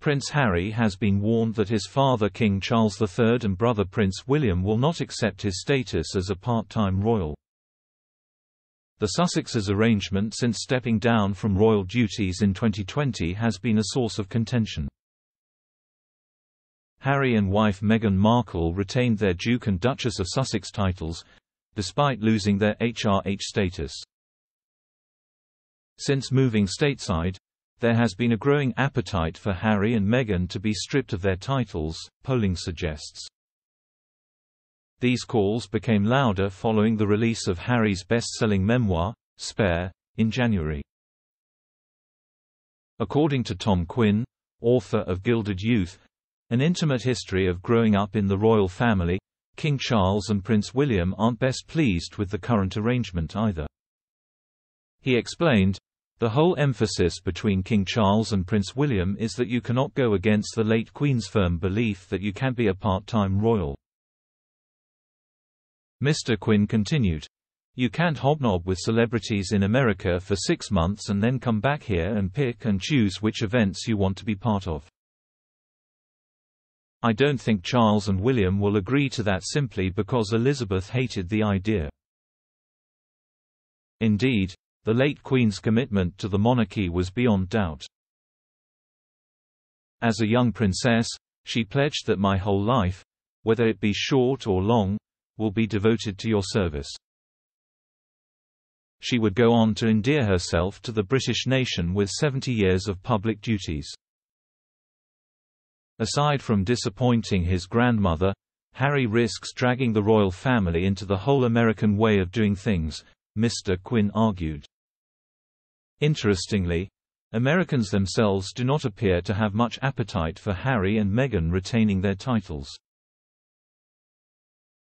Prince Harry has been warned that his father King Charles III and brother Prince William will not accept his status as a part-time royal. The Sussexes' arrangement since stepping down from royal duties in 2020 has been a source of contention. Harry and wife Meghan Markle retained their Duke and Duchess of Sussex titles, despite losing their HRH status. Since moving stateside, there has been a growing appetite for Harry and Meghan to be stripped of their titles, polling suggests. These calls became louder following the release of Harry's best-selling memoir, Spare, in January. According to Tom Quinn, author of Gilded Youth, an intimate history of growing up in the royal family, King Charles and Prince William aren't best pleased with the current arrangement either. He explained, the whole emphasis between King Charles and Prince William is that you cannot go against the late Queen's firm belief that you can't be a part-time royal. Mr. Quinn continued, You can't hobnob with celebrities in America for six months and then come back here and pick and choose which events you want to be part of. I don't think Charles and William will agree to that simply because Elizabeth hated the idea. Indeed, the late Queen's commitment to the monarchy was beyond doubt. As a young princess, she pledged that my whole life, whether it be short or long, will be devoted to your service. She would go on to endear herself to the British nation with 70 years of public duties. Aside from disappointing his grandmother, Harry risks dragging the royal family into the whole American way of doing things, Mr. Quinn argued. Interestingly, Americans themselves do not appear to have much appetite for Harry and Meghan retaining their titles.